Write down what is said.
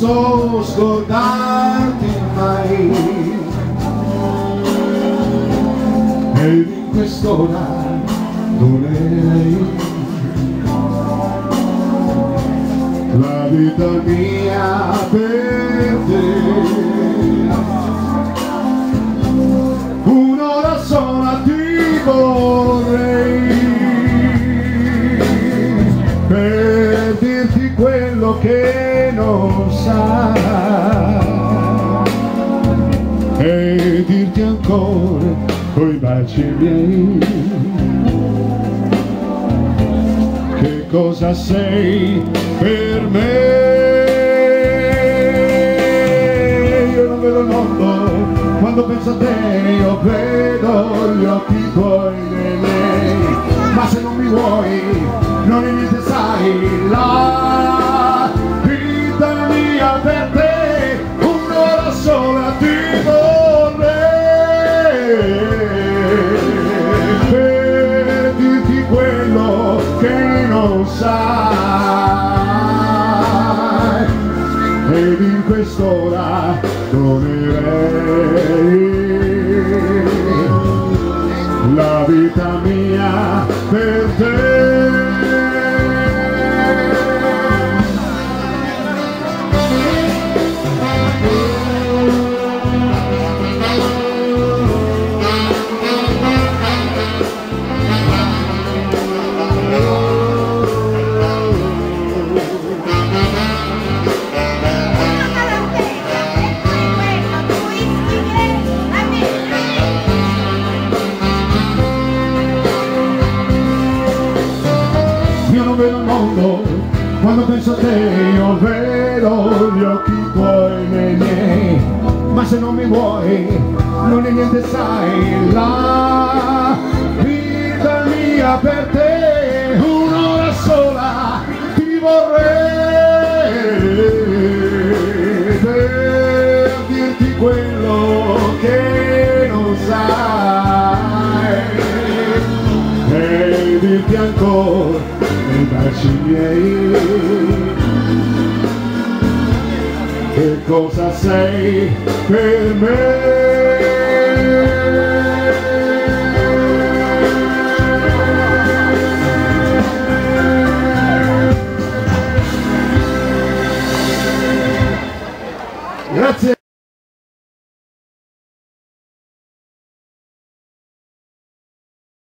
posso scordarti mai. Ed in quest'ora dolerei la vita mia per te. Un'ora sola ti vorrei che non sai e dirti ancora coi baci miei che cosa sei per me? Io non vedo il mondo quando penso a te io vedo gli occhi tuoi miei ma se non mi vuoi per te un'ora sola ti vorrei. Per dirti quello che non sai. Ed in quest'ora donerei mondo. Quando penso a te io vedo gli occhi tuoi nei miei. Ma se non mi vuoi non è niente sai la vita mia per te. Un'ora sola ti vorrei per dirti quello che non sai. E dirti ancora nei baci miei. Che cosa sei per me